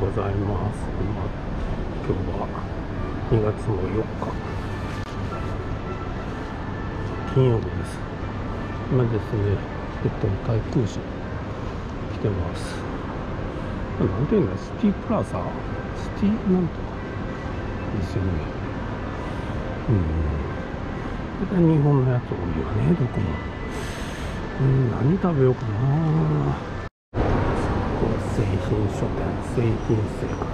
ございます。まあ今日は2月の4日、金曜日です。今ですね、えっと、対空市来てます。なんていうんだ、シティプラザ？シティなんとかですよね。うん。大体日本のやつ多いよね、どこも。うん、何食べようかな。誠品書店誠品生活。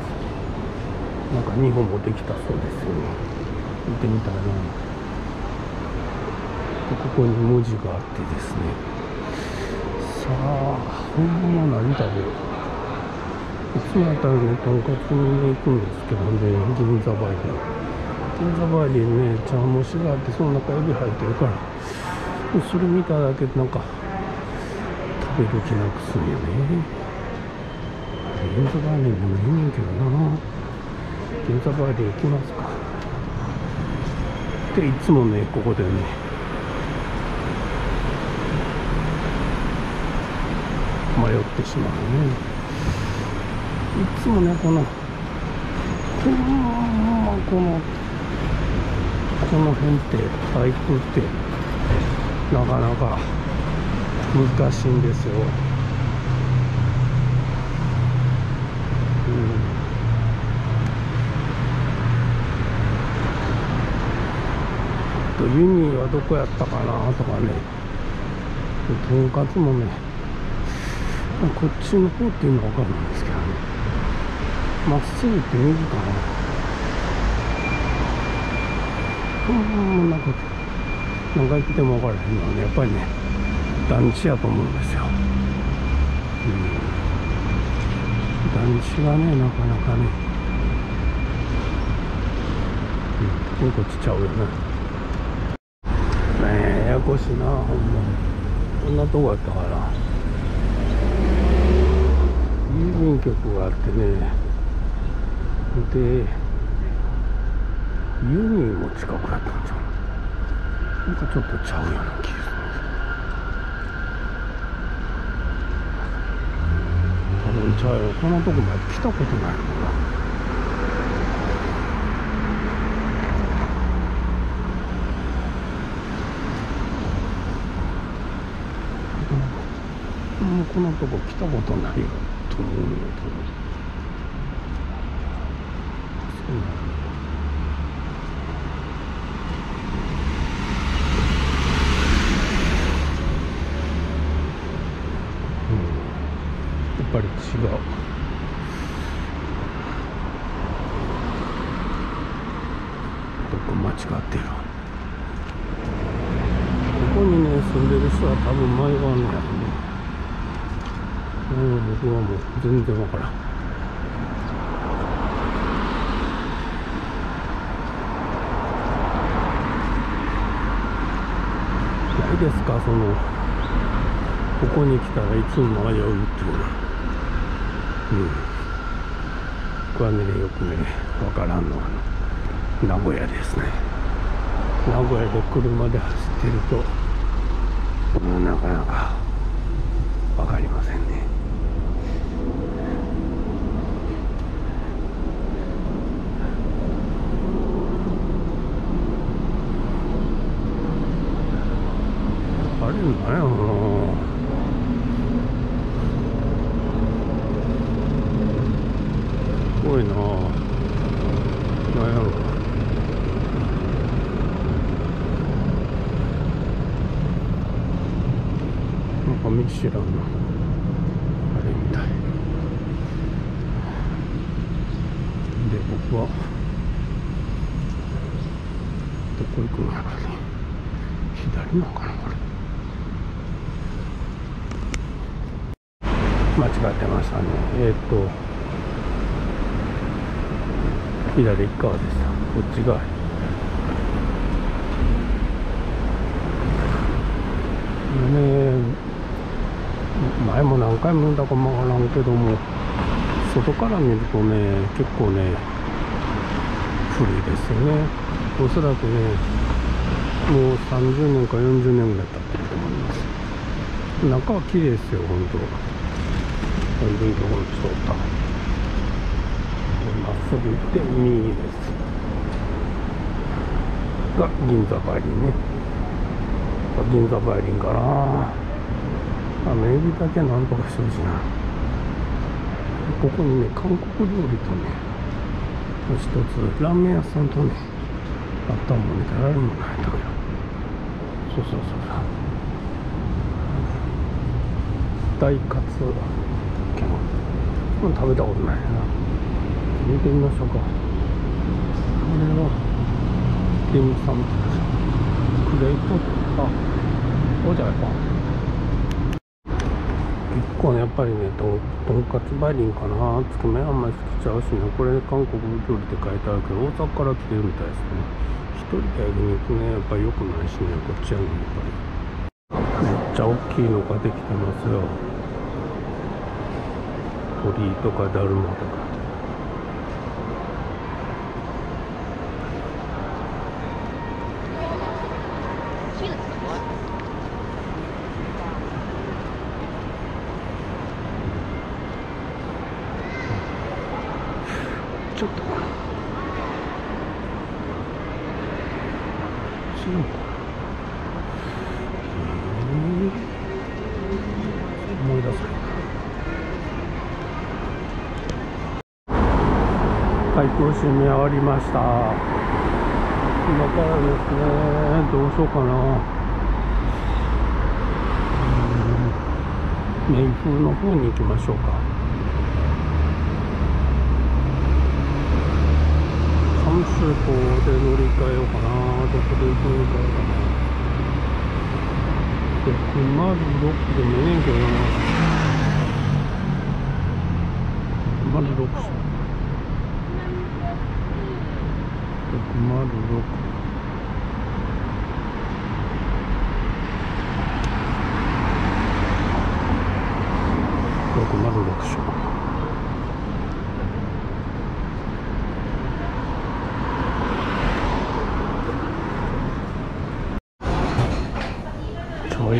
なんか日本もできたそうですよね。見てみたいな。ここに文字があってですね。さあ本物何食べよういつもやったらねとんかつに、行くんですけどね銀座バイで。銀座バイでね茶碗蒸しがあってその中エビ入ってるから。それ見ただけでなんか食べる気なくすんよね。銀座バーにでもいいねんけどな銀座バーで行きますか。でいつもねここでね。迷ってしまうね。いつもねこのこのこのこの辺って台風ってなかなか難しいんですよ。とユニはどこやったかなとかね。とんかつもねこっちの方っていうのは分かるんですけどね。まっすぐ行って右かな。うんなんか何回来ても分からへんのはねやっぱりね団地やと思うんですよ、うん、団地がねなかなかね。うん。こっちちゃうよねややこしいなほんま。こんなとこやったから。郵便局があってね。でユニも近くやったんちゃう？なんかちょっとちゃうような気がする多分ちゃうよ。こんなとこまで来たことないもんな。もこのとこ来たことないよと思う。ん。だけどそう。なん。だう。ん。やっぱり違う。どこ間違ってるここにね住ん。でる人は多分迷わん。のやろねもう僕はもう全然わからん。ないですかそのここに来たらいつも迷うっていうの。はうん。僕はねよくねわからんのは名古屋ですね。名古屋で車で走ってるともうなかなか分かりませんね。あれなん。すごいな。なんやろなんかミシュランのあれみたい。で僕はどこ行くんやろね。左なのかなこれ間違ってましたね。えっ、と左側でした。こっち側。ね前も何回も見たかもわからんけども外から見るとね結構ね古いですよね。おそらくねもう30年か40年ぐらい経ってると思います。中は綺麗ですよ本当。本当にところに人おった。まっすぐ行って右です。が銀座梅林ね。銀座梅林かな。あのエビだけなんとかしてほしいな。ここにね韓国料理とね一つラーメン屋さんとねあったもんね。誰もないんだけど。そうそうそう。大カツ。けど食べたことないな。見てみましょうかこれはデムサムクレイトあおじゃないか結構やっぱりねととんかつバイリンかな。つくめあんまり好きちゃうしね。これ韓国料理って書いてあるけど大阪から来てるみたいですね。一人で焼肉ねやっぱり良くないしねこっちやねやっぱり。めっちゃ大きいのができてますよ。鳥居とかだるまとか。ちょっと開口閉め終わりました。今からですねどうしようかな。面風の方に行きましょうか。関州港で乗り換えようかな。どこで行くのかな。っロッ六でもええんけどな。まだロックし熊六彩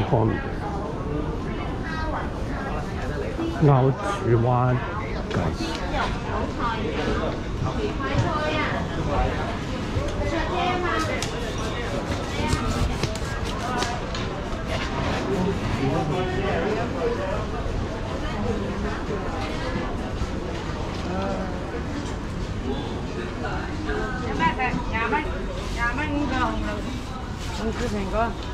虹。Nhà bác nhà bác nhà bác cũng gồng rồi không cứ thành con.